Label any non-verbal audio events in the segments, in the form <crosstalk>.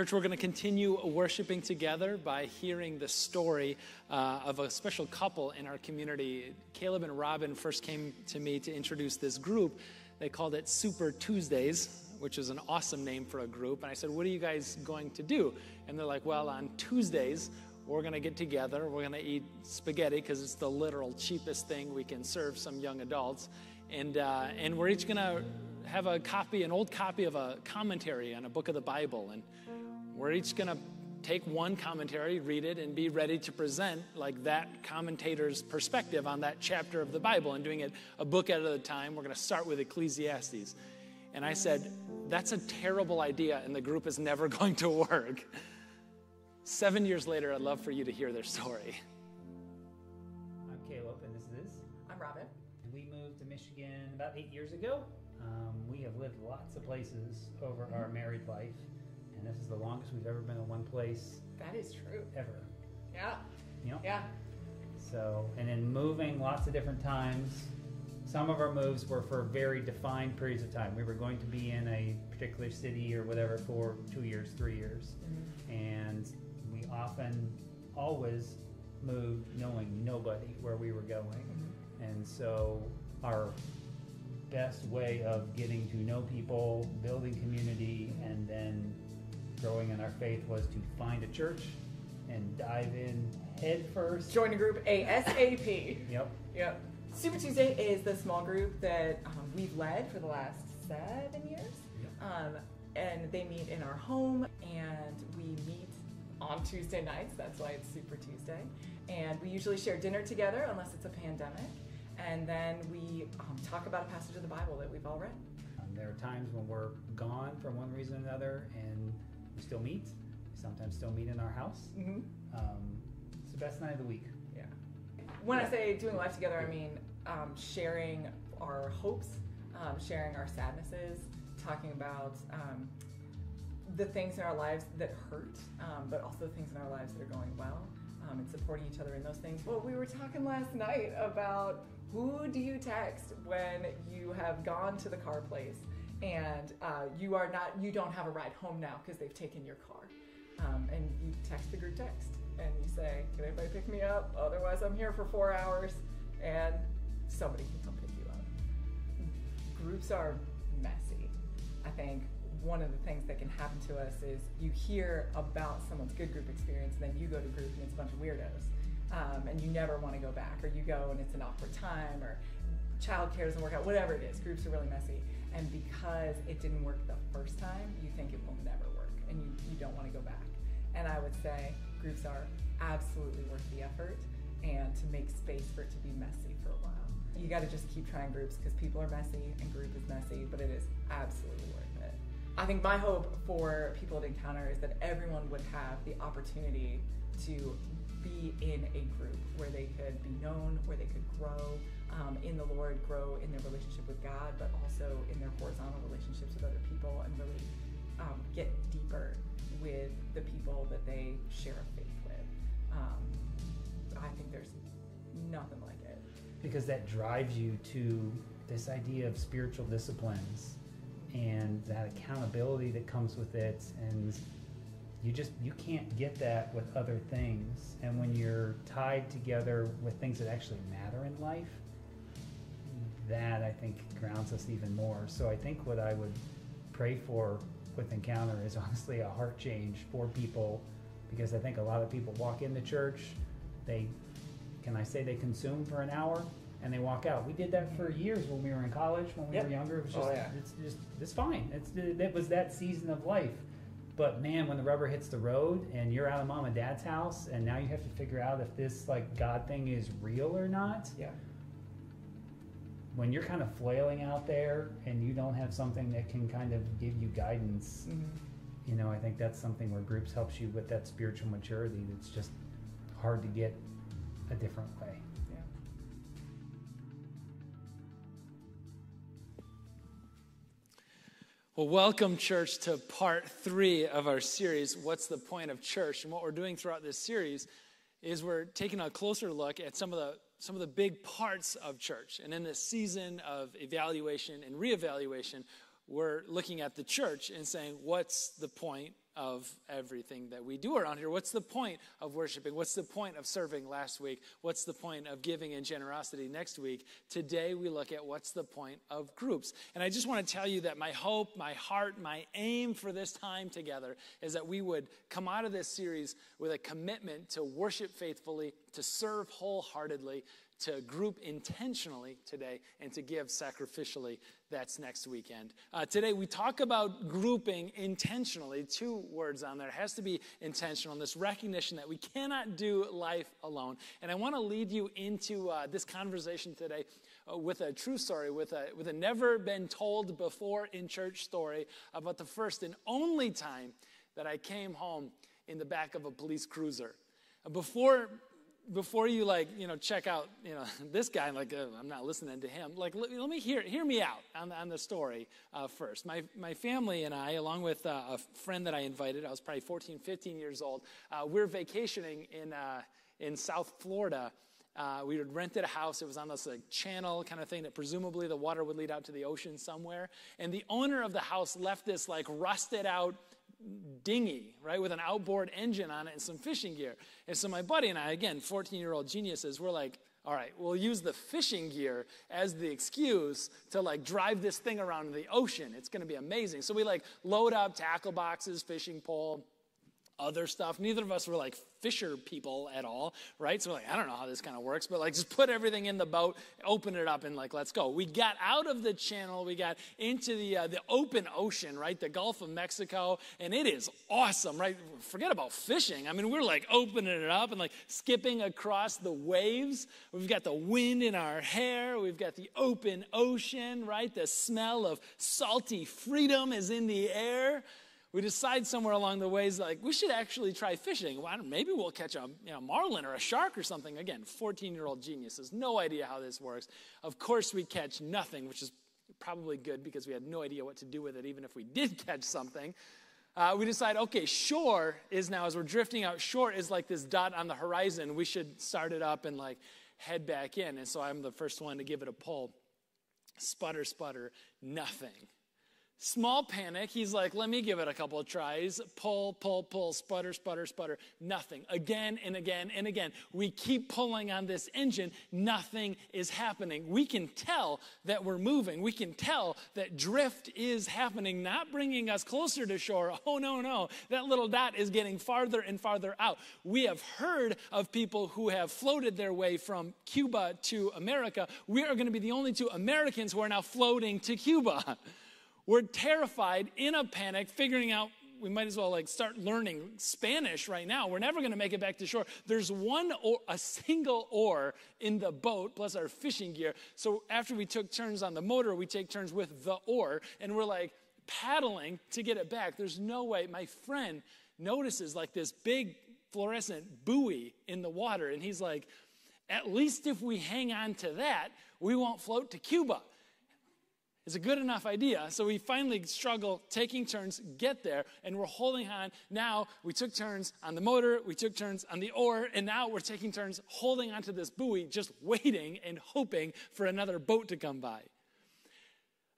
Church, we're going to continue worshiping together by hearing the story uh, of a special couple in our community. Caleb and Robin first came to me to introduce this group. They called it Super Tuesdays, which is an awesome name for a group. And I said, What are you guys going to do? And they're like, Well, on Tuesdays, we're going to get together. We're going to eat spaghetti because it's the literal cheapest thing we can serve some young adults. And, uh, and we're each going to have a copy, an old copy of a commentary on a book of the Bible. And we're each going to take one commentary, read it, and be ready to present like that commentator's perspective on that chapter of the Bible and doing it a book at a time. We're going to start with Ecclesiastes. And I said, That's a terrible idea, and the group is never <laughs> going to work. Seven years later, I'd love for you to hear their story. I'm Caleb, and this is. I'm Robin. We moved to Michigan about eight years ago. Um, we have lived lots of places over our married life, and this is the longest we've ever been in one place That is true. ever. Yeah. You know? Yeah. So, and then moving lots of different times. Some of our moves were for very defined periods of time. We were going to be in a particular city or whatever for two years, three years. Mm-hmm. And we often, always moved knowing nobody where we were going. Mm-hmm. And so, our best way of getting to know people, building community, and then growing in our faith was to find a church and dive in head first. Join a group ASAP. <laughs> Yep. yep. Super Tuesday is the small group that um, we've led for the last seven years. Um, and they meet in our home and we meet on Tuesday nights. That's why it's Super Tuesday. And we usually share dinner together unless it's a pandemic. And then we um, talk about a passage of the Bible that we've all read. Um, there are times when we're gone for one reason or another, and still meet. We sometimes still meet in our house. Mm-hmm. Um, it's the best night of the week. Yeah. When I say doing life together, I mean um, sharing our hopes, um, sharing our sadnesses, talking about um, the things in our lives that hurt, um, but also the things in our lives that are going well, um, and supporting each other in those things. Well, we were talking last night about who do you text when you have gone to the car place and uh, you are not, you don't have a ride home now because they've taken your car, um, and you text the group text and you say, "Can anybody pick me up? Otherwise, I'm here for four hours." And somebody can come pick you up. Groups are messy. I think one of the things that can happen to us is you hear about someone's good group experience, and then you go to group and it's a bunch of weirdos, um, and you never want to go back, or you go and it's an awkward time, or childcare doesn't work out, whatever it is. Groups are really messy, and because it didn't work the first time, you think it will never work, and you, you don't want to go back. And I would say groups are absolutely worth the effort and to make space for it to be messy for a while. You got to just keep trying groups because people are messy and group is messy, but it is absolutely worth it. I think my hope for people at Encounter is that everyone would have the opportunity to be in a group where they could be known, where they could grow um, in the Lord, grow in their relationship with God, but also in their horizontal relationships with other people and really um, get deeper with the people that they share a faith with. Um, I think there's nothing like it. because that drives you to this idea of spiritual disciplines and that accountability that comes with it and you just you can't get that with other things and when you're tied together with things that actually matter in life that i think grounds us even more so i think what i would pray for with encounter is <laughs> honestly a heart change for people because i think a lot of people walk into church they can I say they consume for an hour and they walk out. We did that for years when we were in college, when we Yep. were younger. It was oh, just, Oh, yeah. it's just, it's fine. It's that was that season of life. But man, when the rubber hits the road and you're out of mom and dad's house, and now you have to figure out if this like God thing is real or not. Yeah. When you're kind of flailing out there and you don't have something that can kind of give you guidance, Mhm. you know, I think that's something where groups helps you with that spiritual maturity. That's just hard to get a different way. Yeah. Well, welcome, church, to part three of our series, What's the Point of Church? And what we're doing throughout this series is we're taking a closer look at some of the some of the big parts of church. And in this season of evaluation and reevaluation, we're looking at the church and saying, what's the point of everything that we do around here? What's the point of worshiping? What's the point of serving last week? What's the point of giving and generosity next week? Today we look at what's the point of groups. And I just want to tell you that my hope, my heart, my aim for this time together is that we would come out of this series with a commitment to worship faithfully, to serve wholeheartedly, to group intentionally today and to give sacrificially. That's next weekend. Uh, today, we talk about grouping intentionally. Two words on there. It has to be intentional, this recognition that we cannot do life alone. And I want to lead you into uh, this conversation today uh, with a true story, with a, with a never been told before in church story about the first and only time that I came home in the back of a police cruiser. Before before you like you know check out you know <laughs> this guy like uh, i'm not listening to him like let, let, me hear hear me out on, on the story uh, first my, my family and i along with uh, a friend that i invited i was probably 14 15 years old uh, we are vacationing in, uh, in south florida uh, we had rented a house. It was on this like, channel kind of thing that presumably the water would lead out to the ocean somewhere. And the owner of the house left this like rusted out dinghy, right, with an outboard engine on it and some fishing gear. And so my buddy and I, again, 14 year old geniuses, we're like, all right, we'll use the fishing gear as the excuse to like drive this thing around the ocean. It's going to be amazing. So we like load up tackle boxes, fishing pole, other stuff. Neither of us were like fisher people at all, right? So we're like, I don't know how this kind of works, but like just put everything in the boat, open it up, and like let's go. We got out of the channel, we got into the uh, the open ocean, right? The Gulf of Mexico, and it is awesome, right? Forget about fishing. I mean, we're like opening it up and like skipping across the waves. We've got the wind in our hair. We've got the open ocean, right? The smell of salty freedom is in the air we decide somewhere along the ways like we should actually try fishing. Well, maybe we'll catch a you know, marlin or a shark or something. Again 14 year old geniuses. No idea how this works. Of course we catch nothing which is probably good because we had no idea what to do with it even if we did <laughs> catch something. Uh, we decide okay shore is now as we're drifting out shore is like this dot on the horizon. We should start it up and like head back in. And so i'm the first one to give it a pull. Sputter sputter nothing Small panic. He's like, let me give it a couple of tries. Pull, pull, pull, sputter, sputter, sputter. Nothing. Again and again and again. We keep pulling on this engine. Nothing is happening. We can tell that we're moving. We can tell that drift is happening, not bringing us closer to shore. <laughs> Oh, no, no. That little dot is getting farther and farther out. We have heard of people who have floated their way from Cuba to America. We are going to be the only two Americans who are now floating to Cuba. <laughs> We're terrified, in a panic, figuring out we might as well like start learning Spanish right now. We're never going to make it back to shore. There's one or a single oar in the boat plus our fishing gear. So after we took turns on the motor, we take turns with the oar and we're like paddling to get it back. There's no way. My friend notices like this big fluorescent buoy in the water and he's like, at least if we hang on to that, we won't float to Cuba. It's a good enough idea. So we finally struggle taking turns, get there, and we're holding on. Now we took turns on the motor, we took turns on the oar, and now we're taking turns holding onto this buoy, just waiting and hoping for another boat to come by.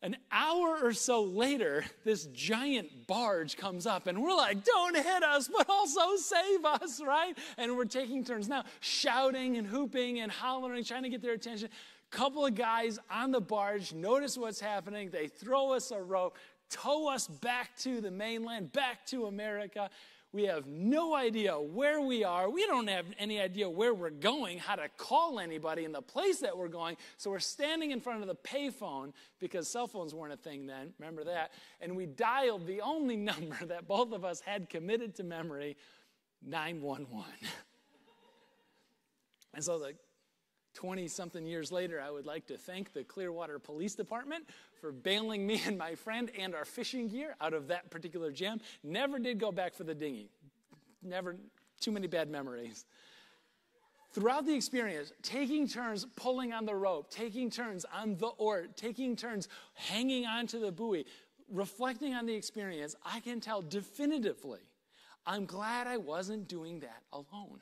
An hour or so later, this giant barge comes up, and we're like, Don't hit us, but also save us, <laughs> right? And we're taking turns now, shouting and hooping and hollering, trying to get their attention couple of guys on the barge notice what's happening. They throw us a rope, tow us back to the mainland, back to America. We have no idea where we are. We don't have any idea where we're going, how to call anybody in the place that we're going. So we're standing in front of the payphone because cell phones weren't a thing then. Remember that? And we dialed the only <laughs> number that both of us had committed to memory 911. <laughs> and so the 20 something years later, I would like to thank the Clearwater Police Department for bailing me <laughs> and my friend and our fishing gear out of that particular jam. Never did go back for the dinghy. Never, too many bad memories. Throughout the experience, taking turns pulling on the rope, taking turns on the oar, taking turns hanging onto the buoy, reflecting on the experience, I can tell definitively I'm glad I wasn't doing that alone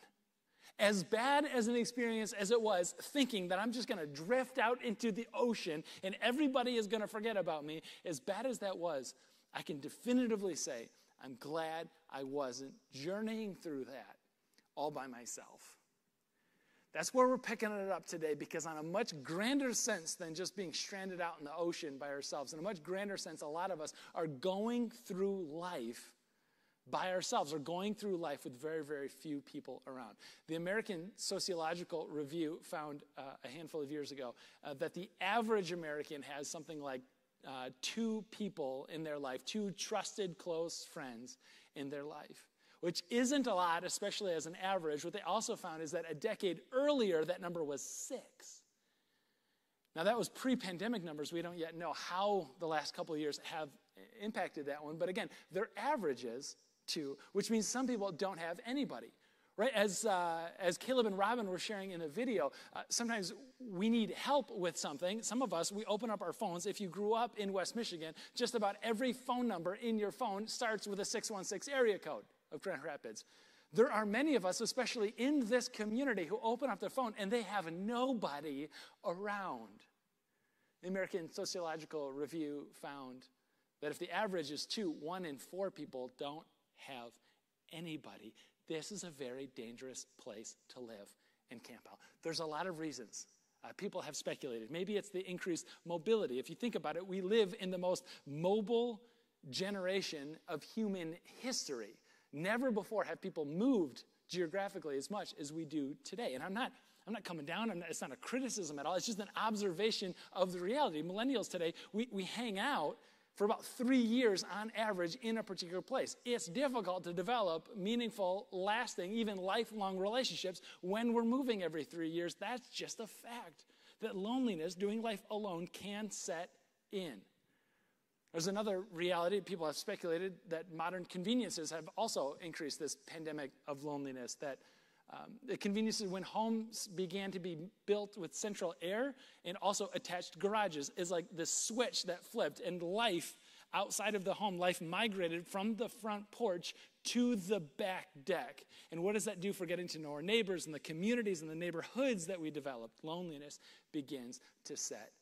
as bad as an experience as it was, thinking that I'm just going to drift out into the ocean and everybody is going to forget about me, as bad as that was, I can definitively say, I'm glad I wasn't journeying through that all by myself. That's where we're picking it up today because, on a much grander sense than just being stranded out in the ocean by ourselves, in a much grander sense, a lot of us are going through life by ourselves or going through life with very, very few people around. The American Sociological Review found uh, a handful of years ago uh, that the average American has something like uh, two people in their life, two trusted, close friends in their life which isn't a lot, especially as an average. What they also found is that a decade earlier, that number was six. Now, that was pre pandemic numbers. We don't yet know how the last couple of years have impacted that one. But again, they're averages too, which means some people don't have anybody. Right? As, uh, as Caleb and Robin were sharing in a video, uh, sometimes we need help with something. Some of us, we open up our phones. If you grew up in West Michigan, just about every phone number in your phone starts with a 616 area code of Grand Rapids. There are many of us, especially in this community, who open up their phone and they have nobody around. The American Sociological Review found that if the average is two, one in four people don't have anybody. This is a very dangerous place to live and camp out. There's a lot of reasons. Uh, people have speculated. Maybe it's the increased mobility. If you think about it, we live in the most mobile generation of human history. Never before have people moved geographically as much as we do today. And I'm not, I'm not coming down, not, it's not a criticism at all, it's just an observation of the reality. Millennials today, we, we hang out for about three years on average in a particular place. It's difficult to develop meaningful, lasting, even lifelong relationships when we're moving every three years. That's just a fact that loneliness, doing life alone, can set in. There's another reality. People have speculated that modern conveniences have also increased this pandemic of loneliness. That um, the conveniences, when homes began to be built with central air and also attached garages, is like the switch that flipped, and life outside of the home, life migrated from the front porch to the back deck. And what does that do for getting to know our neighbors and the communities and the neighborhoods that we developed? Loneliness begins to set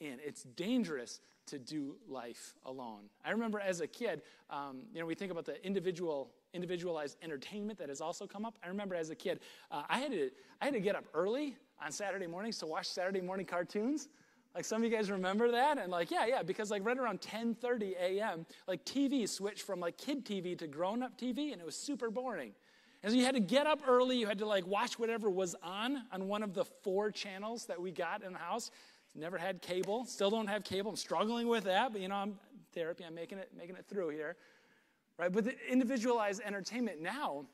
in. It's dangerous to do life alone. I remember as a kid, um, you know, we think about the individual, individualized entertainment that has also come up. I remember as a kid, uh, I had to, I had to get up early on Saturday mornings to watch Saturday morning cartoons. Like some of you guys remember that? And like, yeah, yeah, because like right around 10:30 a.m., like TV switched from like kid TV to grown-up TV, and it was super boring. And so you had to get up early. You had to like watch whatever was on on one of the four channels that we got in the house. Never had cable. Still don't have cable. I'm struggling with that, but you know, I'm therapy. I'm making it, making it through here, right? But the individualized entertainment now,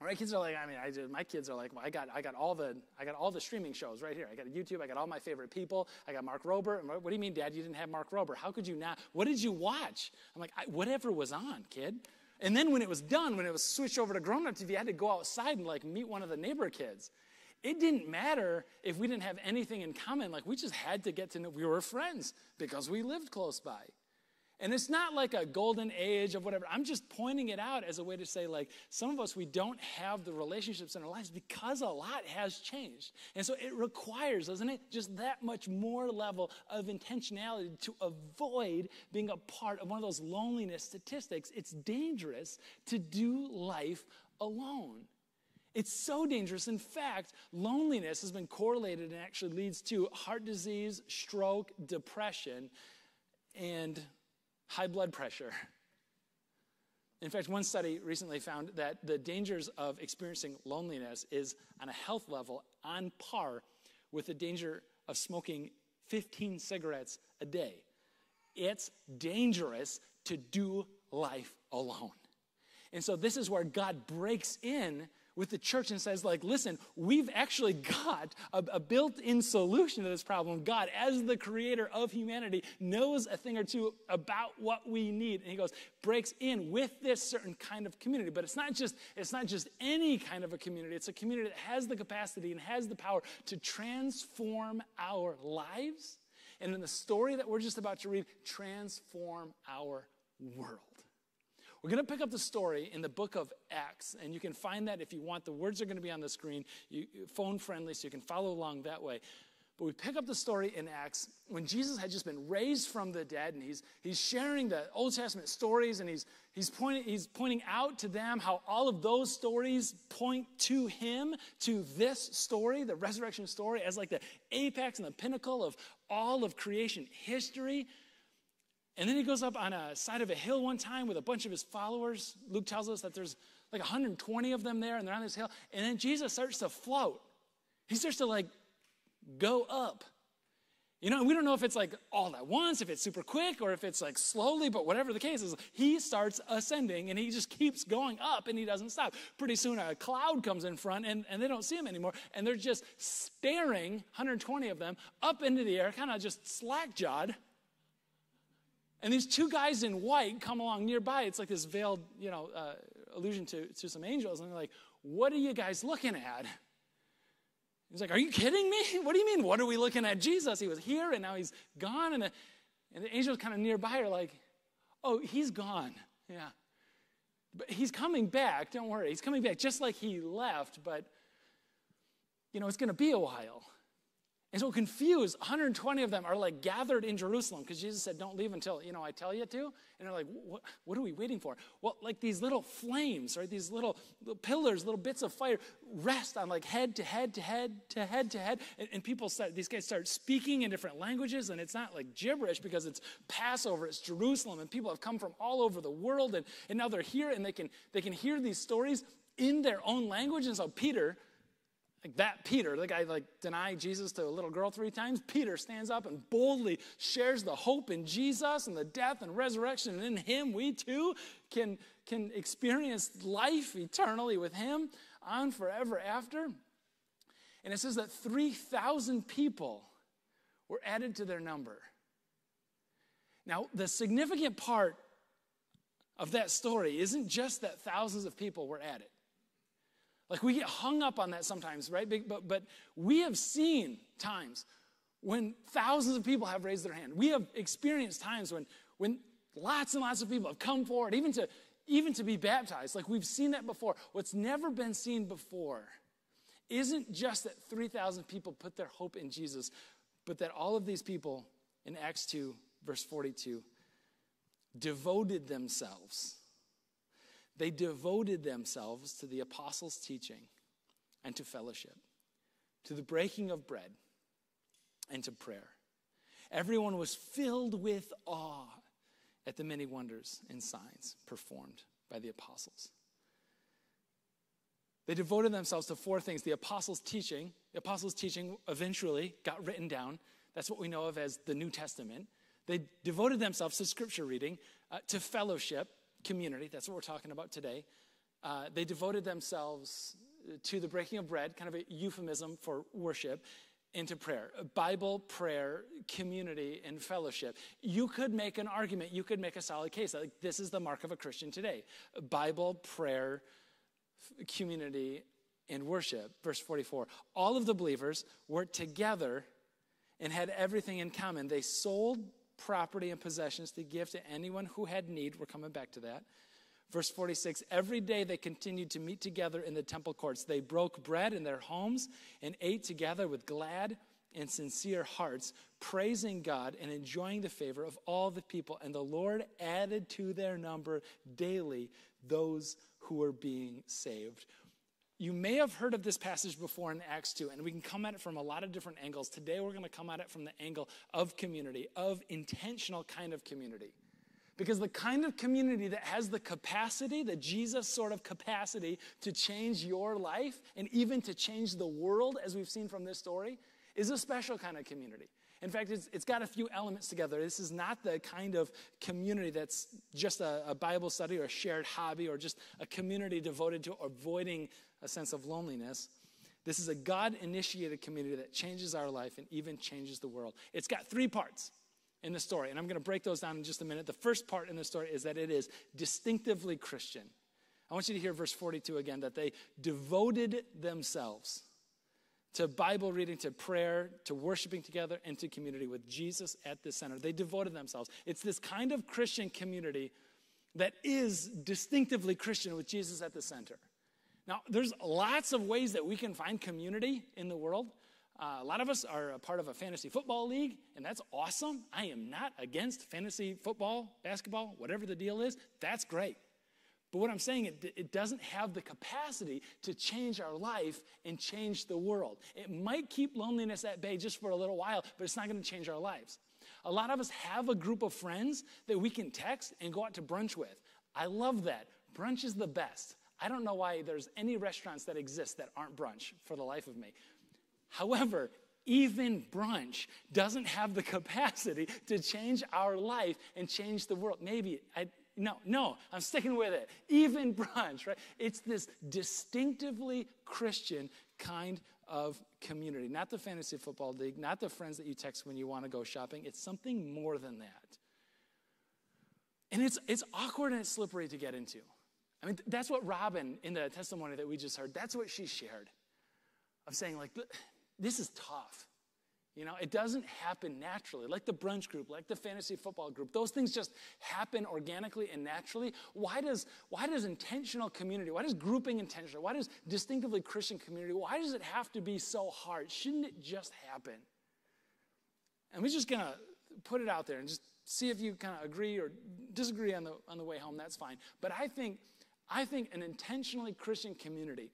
right? Kids are like, I mean, I just, my kids are like, well, I got, I got all the, I got all the streaming shows right here. I got YouTube. I got all my favorite people. I got Mark Rober. What do you mean, Dad? You didn't have Mark Rober? How could you not? What did you watch? I'm like, whatever was on, kid. And then when it was done, when it was switched over to grown-up TV, I had to go outside and like meet one of the neighbor kids. It didn't matter if we didn't have anything in common. Like, we just had to get to know, we were friends because we lived close by. And it's not like a golden age of whatever. I'm just pointing it out as a way to say, like, some of us, we don't have the relationships in our lives because a lot has changed. And so it requires, doesn't it, just that much more level of intentionality to avoid being a part of one of those loneliness statistics. It's dangerous to do life alone. It's so dangerous. In fact, loneliness has been correlated and actually leads to heart disease, stroke, depression, and high blood pressure. In fact, one study recently found that the dangers of experiencing loneliness is on a health level on par with the danger of smoking 15 cigarettes a day. It's dangerous to do life alone. And so, this is where God breaks in with the church and says, like, listen, we've actually <laughs> got a, a built-in solution to this problem. God, as the creator of humanity, knows a thing or two about what we need. And he goes, breaks in with this certain kind of community. But it's not just, it's not just any kind of a community. It's a community that has the capacity and has the power to transform our lives. And in the story that we're just about to read, transform our world. We're going to pick up the story in the book of Acts, and you can find that if you want. The words are going to be on the screen, you, phone friendly, so you can follow along that way. But we pick up the story in Acts when Jesus had just been raised from the dead and he's, he's sharing the Old Testament stories and he's, he's, pointing, he's pointing out to them how all of those stories point to him, to this story, the resurrection story, as like the apex and the pinnacle of all of creation history. And then he goes up on a side of a hill one time with a bunch of his followers. Luke tells us that there's like 120 of them there and they're on this hill. And then Jesus starts to float. He starts to like go up. You know, we don't know if it's like all at once, if it's super quick, or if it's like slowly, but whatever the case is, he starts ascending and he just keeps going up and he doesn't stop. Pretty soon a cloud comes in front and, and they don't see him anymore. And they're just staring, 120 of them, up into the air, kind of just slack jawed. And these two guys in white come along nearby. It's like this veiled, you know, uh, allusion to, to some angels. And they're like, What are you guys looking at? He's like, Are you kidding me? <laughs> What do you mean? What are we looking at? Jesus, he was here and now he's gone. And the, and the angels kind of nearby are like, Oh, he's gone. Yeah. But he's coming back. Don't worry. He's coming back just like he left, but, you know, it's going to be a while. And so confused, 120 of them are like gathered in Jerusalem because Jesus said, Don't leave until, you know, I tell you to. And they're like, what, are we waiting for? Well, like these little flames, right? These little, little, pillars, little bits of fire rest on like head to head to head to head to head. And, and people start, these guys start speaking in different languages. And it's not like gibberish because it's Passover, it's Jerusalem. And people have come from all over the world. And, and now they're here and they can, they can hear these stories in their own language. And so Peter, like that Peter, the guy like denied Jesus to a little girl three times, Peter stands up and boldly shares the hope in Jesus and the death and resurrection. And in him, we too can, can experience life eternally with him on forever after. And it says that 3,000 people were added to their number. Now, the significant part of that story isn't just that thousands of people were added. Like we get hung up on that sometimes, right? But, but we have seen times when thousands of people have raised their hand. We have experienced times when, when lots and lots of people have come forward, even to, even to be baptized. Like we've seen that before. What's never been seen before isn't just that 3,000 people put their hope in Jesus, but that all of these people in Acts 2, verse 42, devoted themselves they devoted themselves to the apostles' teaching and to fellowship, to the breaking of bread and to prayer. Everyone was filled with awe at the many wonders and signs performed by the apostles. They devoted themselves to four things the apostles' teaching. The apostles' teaching eventually got written down. That's what we know of as the New Testament. They devoted themselves to scripture reading, uh, to fellowship, community. That's what we're talking about today. Uh, they devoted themselves to the breaking of bread, kind of a euphemism for worship, into prayer. Bible, prayer, community, and fellowship. You could make an argument, you could make a solid case. Like this is the mark of a Christian today. Bible, prayer, community, and worship. Verse 44. All of the believers were together and had everything in common. They sold property and possessions to give to anyone who had need. We're coming back to that. Verse 46 Every day they continued to meet together in the temple courts. They broke bread in their homes and ate together with glad and sincere hearts, praising God and enjoying the favor of all the people. And the Lord added to their number daily those who were being saved. You may have heard of this passage before in Acts 2, and we can come at it from a lot of different angles. Today, we're going to come at it from the angle of community, of intentional kind of community. Because the kind of community that has the capacity, the Jesus sort of capacity to change your life and even to change the world, as we've seen from this story, is a special kind of community. In fact, it's, it's got a few elements together. This is not the kind of community that's just a, a Bible study or a shared hobby or just a community devoted to avoiding a sense of loneliness. This is a God initiated community that changes our life and even changes the world. It's got three parts in the story, and I'm going to break those down in just a minute. The first part in the story is that it is distinctively Christian. I want you to hear verse 42 again that they devoted themselves to Bible reading, to prayer, to worshiping together, and to community with Jesus at the center. They devoted themselves. It's this kind of Christian community that is distinctively Christian with Jesus at the center. Now, there's lots of ways that we can find community in the world. uh, a lot of us are a part of a fantasy football league, and that's awesome. I am not against fantasy football, basketball, whatever the deal is. That's great. But what I'm saying, it, it doesn't have the capacity to change our life and change the world. It might keep loneliness at bay just for a little while, but it's not going to change our lives. A lot of us have a group of friends that we can text and go out to brunch with. I love that. Brunch is the best. I don't know why there's any restaurants that exist that aren't brunch for the life of me. However, even brunch doesn't have the <laughs> capacity to change our life and change the world. Maybe, I, no, no, I'm sticking with it. Even <laughs> brunch, right? It's this distinctively Christian kind of community. Not the fantasy football league, not the friends that you text when you want to go shopping. It's something more than that. And it's, it's awkward and it's slippery to get into. I mean, that's what Robin, in the testimony that we just heard, that's what she shared. Of saying, like, this is tough. You know, it doesn't happen naturally, like the brunch group, like the fantasy football group. Those things just happen organically and naturally. Why does, why does intentional community, why does grouping intentional, why does distinctively Christian community, why does it have to be so hard? Shouldn't it just happen? And we're just going to put it out there and just see if you kind of agree or disagree on the, on the way home. That's fine. But I think, I think an intentionally Christian community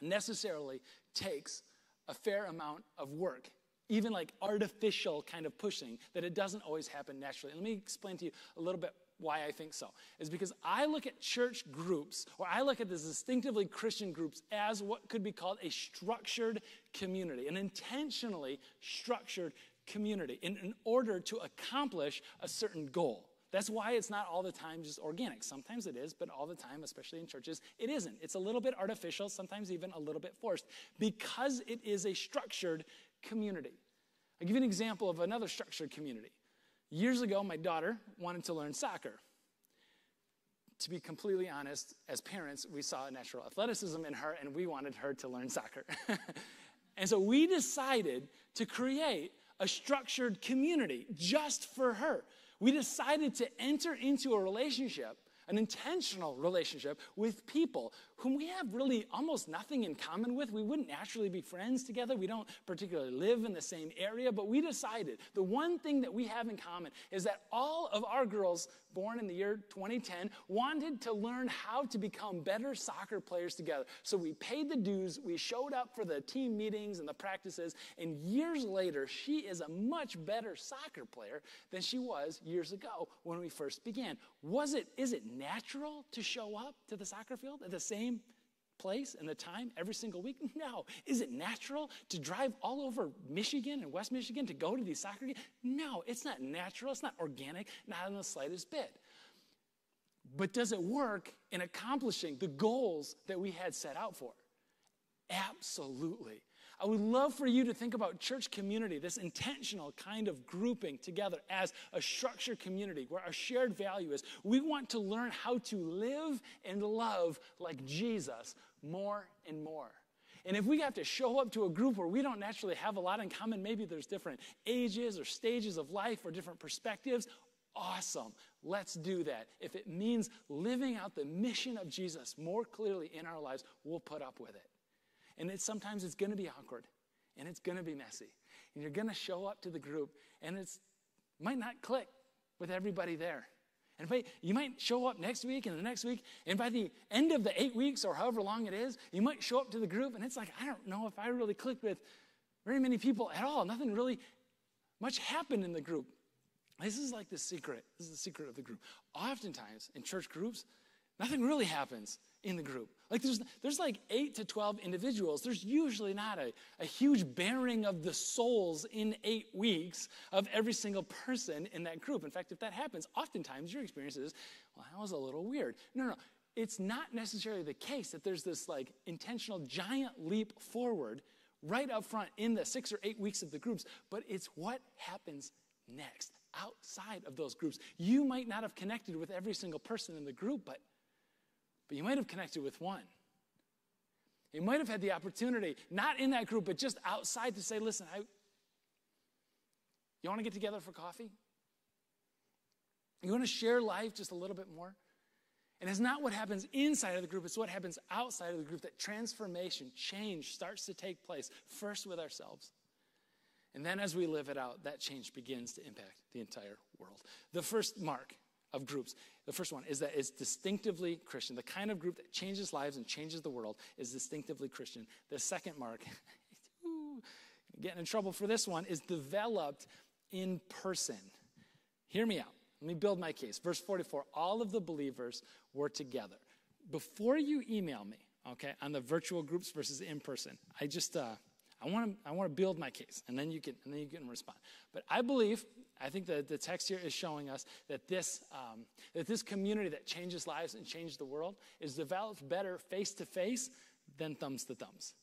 necessarily takes a fair amount of work even like artificial kind of pushing, that it doesn't always happen naturally. Let me explain to you a little bit why I think so. Is because I look at church groups, or I look at the distinctively Christian groups as what could be called a structured community, an intentionally structured community in, in order to accomplish a certain goal. That's why it's not all the time just organic. Sometimes it is, but all the time, especially in churches, it isn't. It's a little bit artificial, sometimes even a little bit forced, because it is a structured community. I'll give you an example of another structured community. Years ago, my daughter wanted to learn soccer. To be completely honest, as parents, we saw a natural athleticism in her and we wanted her to learn soccer. <laughs> and so we decided to create a structured community just for her. We decided to enter into a relationship an intentional relationship with people whom we have really almost nothing in common with. We wouldn't naturally be friends together. We don't particularly live in the same area, but we decided the one thing that we have in common is that all of our girls born in the year 2010 wanted to learn how to become better soccer players together. So we paid the dues, we showed up for the team meetings and the practices, and years later, she is a much better soccer player than she was years ago when we first began. Was it, is it natural to show up to the soccer field at the same place and the time every single week? <laughs> No. Is it natural to drive all over Michigan and West Michigan to go to these soccer games? No, it's not natural. It's not organic, not in the slightest bit. But does it work in accomplishing the goals that we had set out for? Absolutely. I would love for you to think about church community, this intentional kind of grouping together as a structured community where our shared value is we want to learn how to live and love like Jesus more and more. And if we have to show up to a group where we don't naturally have a lot in common, maybe there's different ages or stages of life or different perspectives, awesome. Let's do that. If it means living out the mission of Jesus more clearly in our lives, we'll put up with it. And it's, sometimes it's going to be awkward and it's going to be messy. And you're going to show up to the group and it might not click with everybody there. And you might show up next week and the next week, and by the end of the eight weeks or however long it is, you might show up to the group and it's like, I don't know if I really clicked with very many people at all. Nothing really much happened in the group. This is like the secret. This is the secret of the group. Oftentimes in church groups, nothing really happens in the group. Like there's, there's like eight to 12 individuals. There's usually not a, a huge bearing of the souls in eight weeks of every single person in that group. In fact, if that happens, oftentimes your experience is, well, that was a little weird. No, no, it's not necessarily the case that there's this like intentional giant leap forward right up front in the six or eight weeks of the groups, but it's what happens next outside of those groups. You might not have connected with every single person in the group, but but you might have connected with one. You might have had the opportunity, not in that group, but just outside to say, listen, I, you want to get together for coffee? You want to share life just a little bit more? And it's not what happens inside of the group, it's what happens outside of the group that transformation, change starts to take place, first with ourselves. And then as we live it out, that change begins to impact the entire world. The first mark of groups, the first one is that it's distinctively Christian. The kind of group that changes lives and changes the world is distinctively Christian. The second mark, <laughs> getting in trouble for this one, is developed in person. Hear me out. Let me build my case. Verse 44 all of the believers were together. Before you email me, okay, on the virtual groups versus in person, I just, uh, I want to I want to build my case, and then you can and then you can respond. But I believe I think that the text here is showing us that this um, that this community that changes lives and changes the world is developed better face to face than thumbs to thumbs.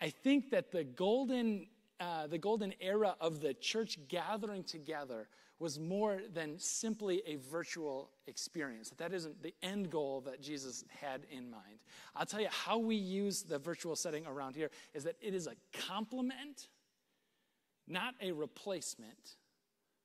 I think that the golden uh, the golden era of the church gathering together was more than simply a virtual experience. That isn't the end goal that Jesus had in mind. I'll tell you how we use the virtual setting around here is that it is a complement, not a replacement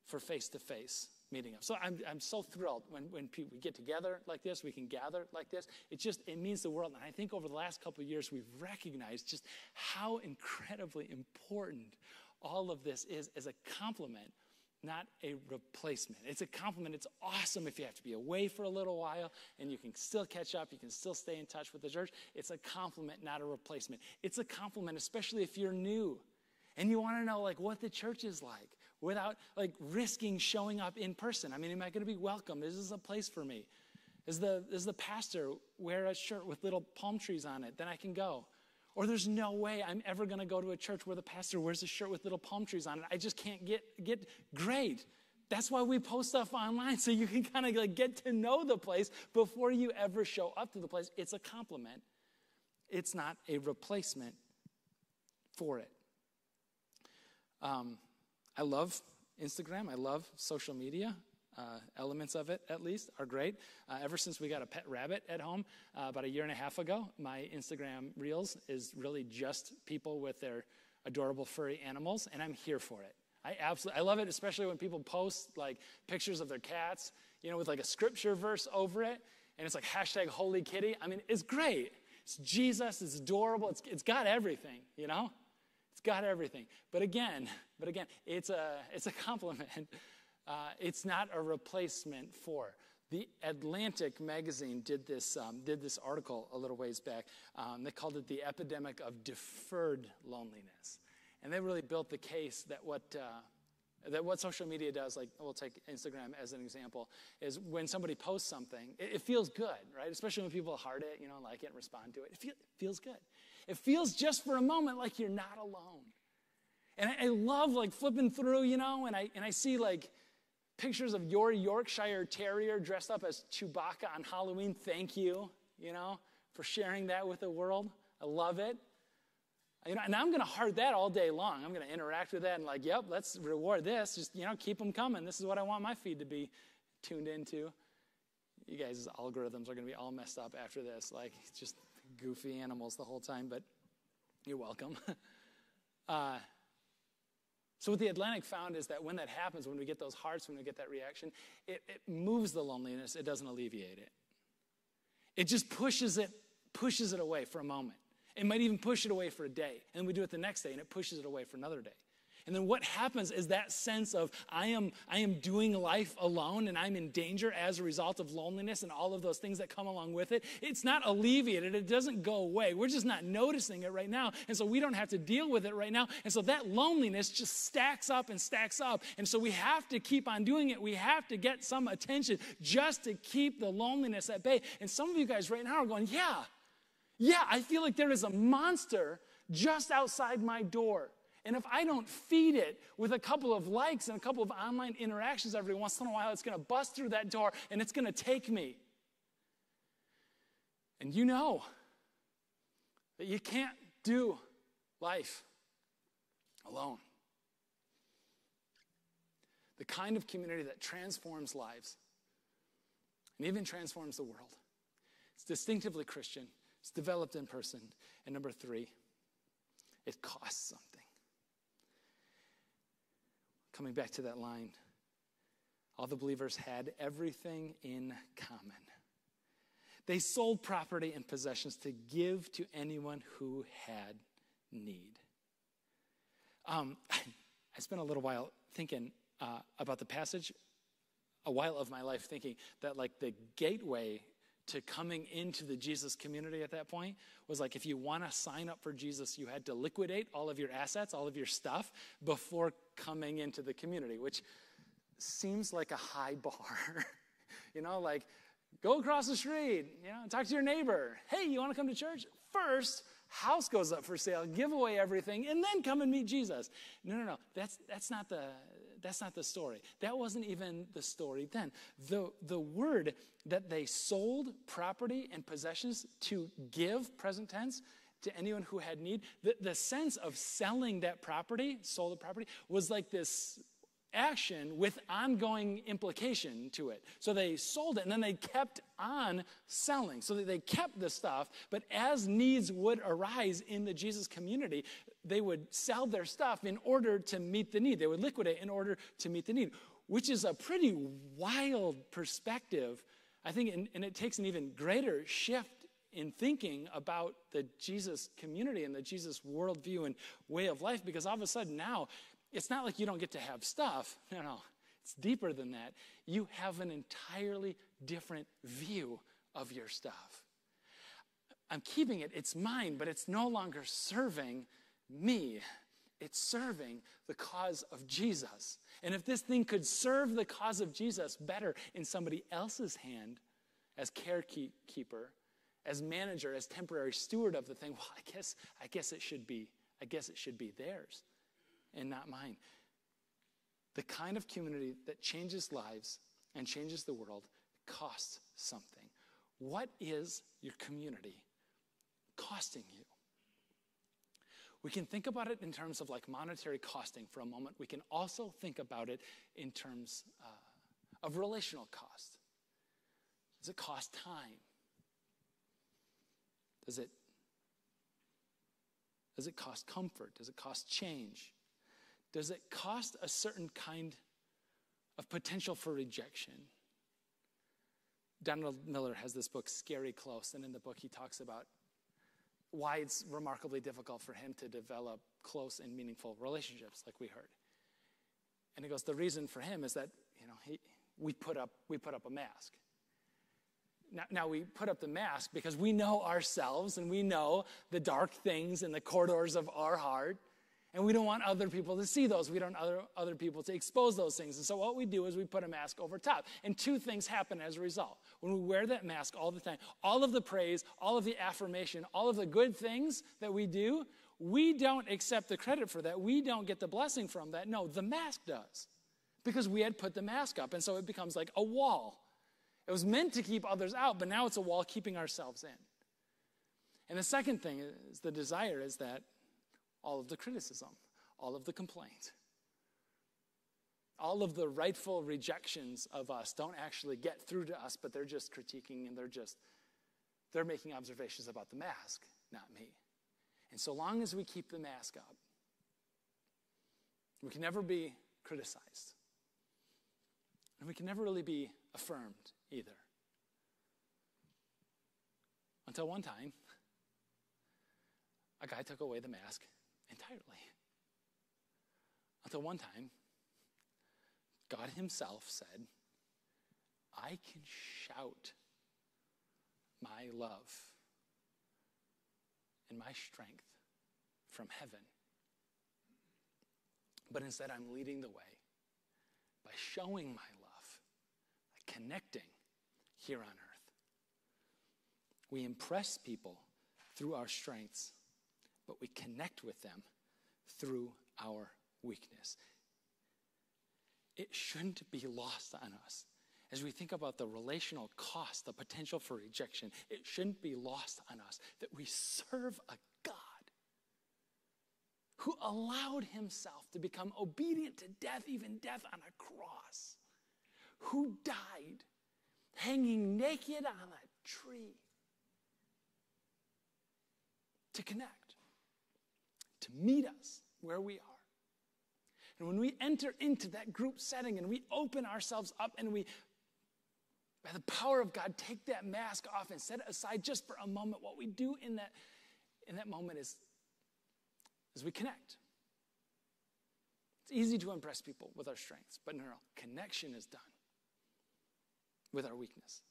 for face to face meeting up. So I'm, I'm so thrilled when, when people, we get together like this, we can gather like this. It just, it means the world. And I think over the last couple of years, we've recognized just how incredibly important all of this is as a complement not a replacement. It's a complement. It's awesome if you have to be away for a little while and you can still catch up, you can still stay in touch with the church. It's a complement, not a replacement. It's a complement, especially if you're new and you want to know like what the church is like without like risking showing up in person. I mean, am I going to be welcome? This is this a place for me? Is the, is the pastor wear a shirt with little palm trees on it? Then I can go. Or there's no way I'm ever going to go to a church where the pastor wears a shirt with little palm trees on it. I just can't get get great. That's why we post stuff online <laughs> so you can kind of like get to know the place before you ever show up to the place. It's a complement. It's not a replacement for it. Um, I love Instagram. I love social media. Uh, elements of it, at least, are great. Uh, ever since we got a pet rabbit at home uh, about a year and a half ago, my Instagram Reels is really just people with their adorable furry animals, and I'm here for it. I absolutely, I love it, especially when people post like pictures of their cats, you know, with like a scripture verse over it, and it's like hashtag Holy Kitty. I mean, it's great. It's Jesus. It's adorable. It's, it's got everything, you know. Got everything. But again, <laughs> but again, it's a it's a complement. <laughs> Uh, it's not a replacement for. The Atlantic magazine did this, um, did this article a little ways back. Um, they called it the epidemic of deferred loneliness. And they really built the case that what, uh, that what social media does, like we'll take Instagram as an example, is when somebody posts something, it, it feels good, right? Especially when people heart it, you know, like it and respond to it. It, feel, it feels good. It feels just for a moment like you're not alone. And I, I love like flipping through, you know, and I, and I see like, pictures of your Yorkshire Terrier dressed up as Chewbacca on Halloween. Thank you, you know, for sharing that with the world. I love it. You know, and I'm going to heart that all day long. I'm going to interact with that and like, yep, let's reward this. Just, you know, keep them coming. This is what I want my feed to be tuned into. You guys' algorithms are going to be all messed up after this. Like, just goofy animals the whole time, but you're welcome. <laughs> uh, so, what the Atlantic found is that when that happens, when we get those hearts, when we get that reaction, it, it moves the loneliness, it doesn't alleviate it. It just pushes it, pushes it away for a moment. It might even push it away for a day. And we do it the next day, and it pushes it away for another day. And then what happens is that sense of I am, I am doing life alone and I'm in danger as a result of loneliness and all of those things that come along with it. It's not alleviated. It doesn't go away. We're just not noticing it right now. And so we don't have to deal with it right now. And so that loneliness just stacks up and stacks up. And so we have to keep on doing it. We have to get some attention just to keep the loneliness at bay. And some of you guys right now are going, yeah, yeah, I feel like there is a monster just outside my door. And if I don't feed it with a couple of likes and a couple of online interactions every once in a while, it's going to bust through that door and it's going to take me. And you know that you can't do life alone. The kind of community that transforms lives and even transforms the world. It's distinctively Christian, it's developed in person. And number three, it costs something. Coming back to that line, all the believers had everything in common. They sold property and possessions to give to anyone who had need. Um, <laughs> I spent a little while thinking uh, about the passage, a while of my life thinking that, like, the gateway to coming into the Jesus community at that point was like if you want to sign up for Jesus, you had to liquidate all of your assets, all of your stuff before coming into the community, which seems like a high <laughs> bar. you know, like go across the street, you know, talk to your neighbor. Hey, you want to come to church? First, house goes up for sale, give away everything, and then come and meet Jesus. No, no, no. That's that's not the that's not the story. That wasn't even the story then. The the word that they sold property and possessions to give, present tense, to anyone who had need, the, the sense of selling that property, sold the property, was like this action with ongoing implication to it. So they sold it and then they kept on selling. So that they kept the stuff, but as needs would arise in the Jesus community, they would sell their stuff in order to meet the need. They would liquidate in order to meet the need, which is a pretty wild perspective, I think, and, and it takes an even greater shift in thinking about the Jesus community and the Jesus worldview and way of life because all of a sudden now it's not like you don't get to have stuff. <laughs> No, no. It's deeper than that. You have an entirely different view of your stuff. I'm keeping it, it's mine, but it's no longer serving me. It's serving the cause of Jesus. And if this thing could serve the cause of Jesus better in somebody else's hand as carekeeper, as manager, as temporary steward of the thing, <laughs> well, I guess, I guess it should be, I guess it should be theirs and not mine. The kind of community that changes lives and changes the world costs something. What is your community costing you? We can think about it in terms of like monetary costing for a moment. We can also think about it in terms uh, of relational cost. Does it cost time? Does it, does it cost comfort? Does it cost change? does it cost a certain kind of potential for rejection? Donald Miller has this book, Scary Close, and in the book he talks about why it's remarkably difficult for him to develop close and meaningful relationships, like we heard. And he goes, the reason for him is that, you know, he, we, put up, we put up a mask. Now, now, we put up the mask because we know ourselves and we know the dark things in the corridors of our heart. And we don't want other people to see those. We don't want other, other people to expose those things. And so what we do is we put a mask over top. And two things happen as a result. When we wear that mask all the time, all of the praise, all of the affirmation, all of the good things that we do, we don't accept the credit for that. We don't get the blessing from that. No, the mask does. Because we had put the mask up. And so it becomes like a wall. It was meant to keep others out, but now it's a wall keeping ourselves in. And the second thing is the desire is that all of the criticism, all of the complaint, all of the rightful rejections of us don't actually get through to us, but they're just critiquing and they're just they're making observations about the mask, not me. And so long as we keep the mask up, we can never be criticized. And we can never really be affirmed either. Until one time, a guy took away the mask entirely. Until one time, God Himself said, I can shout my love and my strength from heaven. But instead, I'm leading the way by showing my love, by connecting here on earth. We impress people through our strengths but we connect with them through our weakness. It shouldn't be lost on us. As we think about the relational cost, the potential for rejection, it shouldn't be lost on us that we serve a God who allowed himself to become obedient to death, even death on a cross, who died hanging naked on a tree to connect to meet us where we are. And when we enter into that group setting and we open ourselves up and we, by the power of God, take that mask off and set it aside just for a moment, what we do in that, in that moment is, is we connect. It's easy to impress people with our strengths, but no, no, connection is done with our weakness.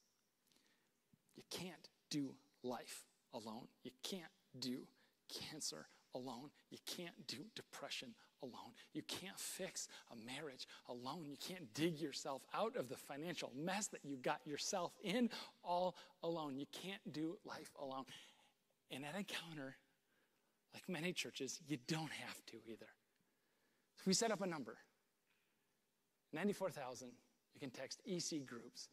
You can't do life alone. You can't do cancer alone. You can't do depression alone. You can't fix a marriage alone. You can't dig yourself out of the financial mess that you got yourself in all alone. You can't do life alone. And at Encounter, like many churches, you don't have to either. So we set up a number 94,000. You can text EC groups,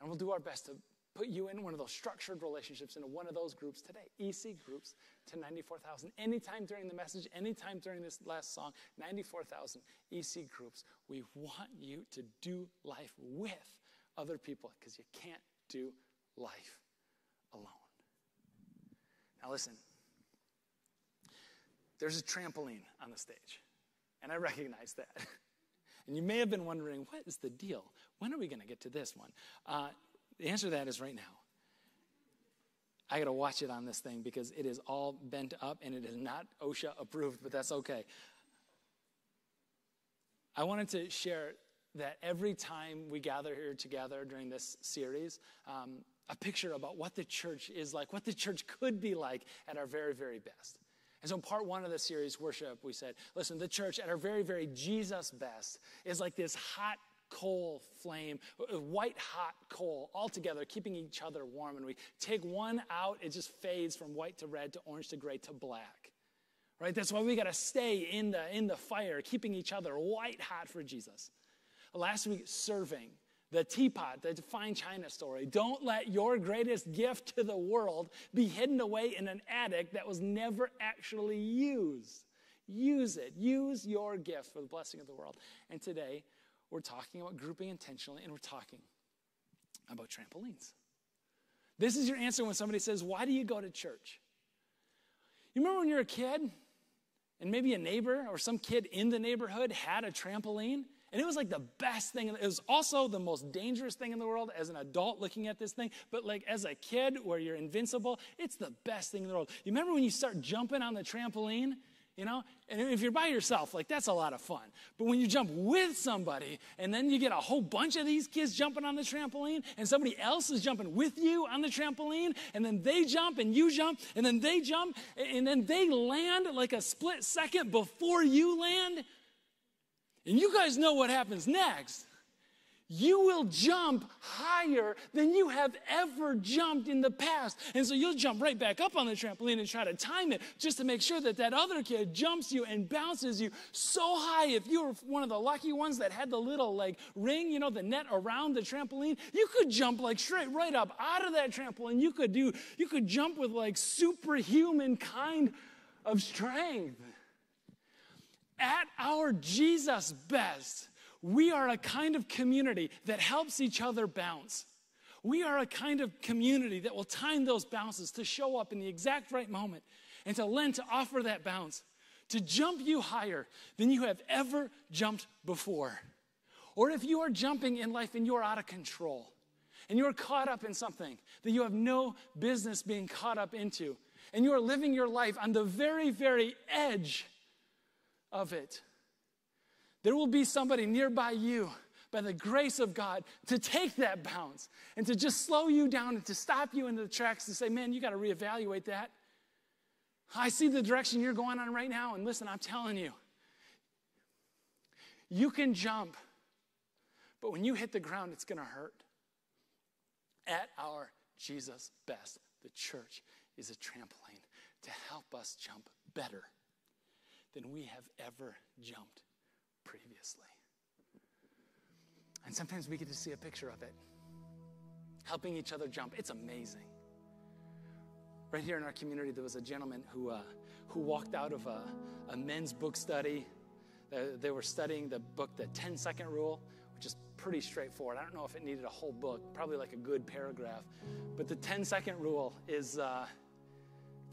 and we'll do our best to put you in one of those structured relationships into one of those groups today. EC groups to 94,000. Anytime during the message, anytime during this last song, 94,000 EC groups. We want you to do life with other people because you can't do life alone. Now, listen, there's a trampoline on the stage, and I recognize that. <laughs> And you may have been wondering, what is the deal? When are we going to get to this one? Uh, the answer to that is right now. I got to watch it on this thing because it is all bent up and it is not OSHA approved, but that's okay. I wanted to share that every time we gather here together during this series, um, a picture about what the church is like, what the church could be like at our very, very best. And so, in part one of the series, worship, we said, listen, the church at our very, very Jesus best is like this hot coal flame, uh, white hot coal, all together, keeping each other warm. And we take one out, it just fades from white to red to orange to gray to black. Right? That's why we got to stay in the, in the fire, keeping each other white hot for Jesus. Last week, serving the teapot, the fine china story. Don't let your greatest gift to the world be hidden away in an attic that was never actually used. Use it. Use your gift for the blessing of the world. And today, we're talking about grouping intentionally, and we're talking about trampolines. This is your answer when somebody says, Why do you go to church? You remember when you were a kid, and maybe a neighbor or some kid in the neighborhood had a trampoline? And it was like the best thing. It was also the most dangerous thing in the world as an adult looking at this thing. But like as a kid where you're invincible, it's the best thing in the world. You remember when you start jumping on the trampoline you know? And if you're by yourself, like that's a lot of fun. But when you jump with somebody and then you get a whole bunch of these kids jumping on the trampoline and somebody else is jumping with you on the trampoline and then they jump and you jump and then they jump and then they land like a split second before you land. And you guys know what happens next you will jump higher than you have ever jumped in the past. And so you'll jump right back up on the trampoline and try to time it just to make sure that that other kid jumps you and bounces you so high. If you were one of the lucky ones that had the little like ring, you know, the net around the trampoline, you could jump like straight right up out of that trampoline. You could do, you could jump with like superhuman kind of strength. At our Jesus best, we are a kind of community that helps each other bounce. We are a kind of community that will time those bounces to show up in the exact right moment and to lend to offer that bounce, to jump you higher than you have ever jumped before. Or if you are jumping in life and you are out of control and you are caught up in something that you have no business being caught up into, and you are living your life on the very, very edge of it, there will be somebody nearby you by the grace of God to take that bounce and to just slow you down and to stop you in the tracks and say, man, you got to reevaluate that. I see the direction you're going on right now, and listen, I'm telling you, you can jump, but when you hit the ground, it's going to hurt. At our Jesus best, the church is a trampoline to help us jump better than we have ever jumped previously. And sometimes we get to see a picture of it, helping each other jump. It's amazing. Right here in our community, there was a gentleman who, uh, who walked out of a, a men's book study. Uh, they were studying the book, The 10 Second Rule, which is pretty straightforward. I don't know if it needed a whole book, probably like a good paragraph. But the 10 second rule is uh,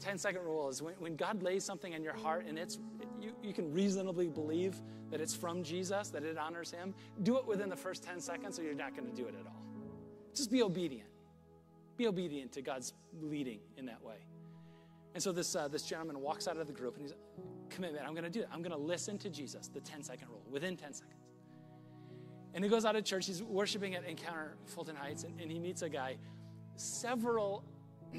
10 second rule is when, when God lays something in your heart and it's you, you can reasonably believe that it's from Jesus, that it honors him, do it within the first 10 seconds or you're not going to do it at all. Just be obedient. Be obedient to God's leading in that way. And so this, uh, this gentleman walks out of the group and he's, commitment. I'm going to do it. I'm going to listen to Jesus, the 10 second rule, within 10 seconds. And he goes out of church. He's worshiping at Encounter Fulton Heights, and, and he meets a guy several, <clears throat>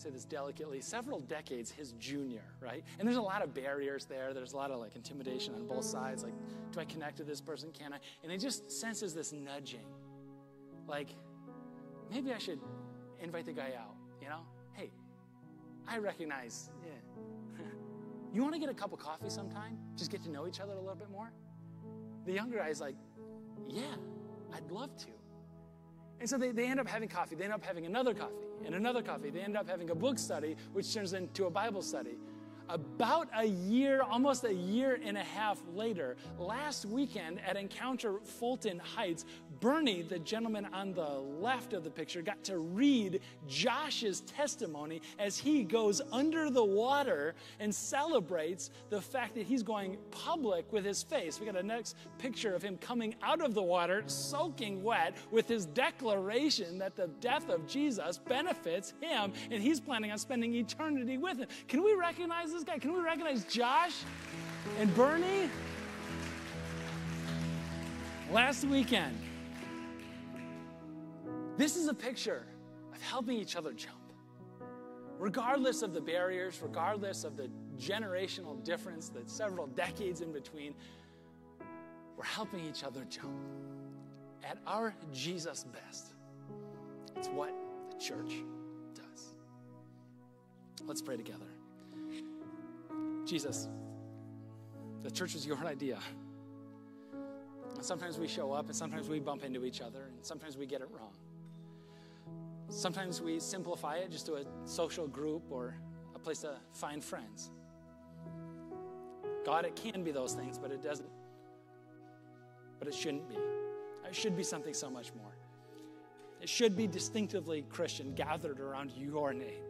say this delicately, several decades his junior, right? And there's a lot of barriers there. There's a lot of like intimidation on both sides. Like, do I connect to this person? Can I? And he just senses this nudging. Like, maybe I should invite the guy out, you know? Hey, I recognize, yeah. <laughs> you want to get a cup of coffee sometime? Just get to know each other a little bit more? The younger guy's like, yeah, I'd love to. And so they, they end up having coffee. They end up having another coffee and another coffee. They end up having a book study, which turns into a Bible study. About a year, almost a year and a half later, last weekend at Encounter Fulton Heights, Bernie, the gentleman on the left of the picture, got to read Josh's testimony as he goes under the water and celebrates the fact that he's going public with his face. We got a next picture of him coming out of the water, soaking wet, with his declaration that the death of Jesus benefits him and he's planning on spending eternity with him. Can we recognize this guy? Can we recognize Josh and Bernie? Last weekend, this is a picture of helping each other jump. Regardless of the barriers, regardless of the generational difference, the several decades in between, we're helping each other jump at our Jesus best. It's what the church does. Let's pray together. Jesus, the church was your <laughs> idea. And sometimes we show up and sometimes we bump into each other and sometimes we get it wrong. Sometimes we simplify it just to a social group or a place to find friends. God, it can be those things, but it doesn't. But it shouldn't be. It should be something so much more. It should be distinctively Christian, gathered around your name.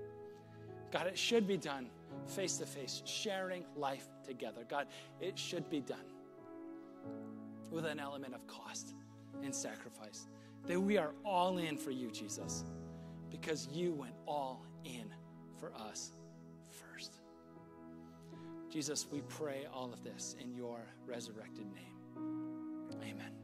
God, it should be done face to face, sharing life together. God, it should be done with an element of cost and sacrifice. That we are all in for you, Jesus because you went all in for us first. Jesus, we pray all of this in your resurrected name. Amen.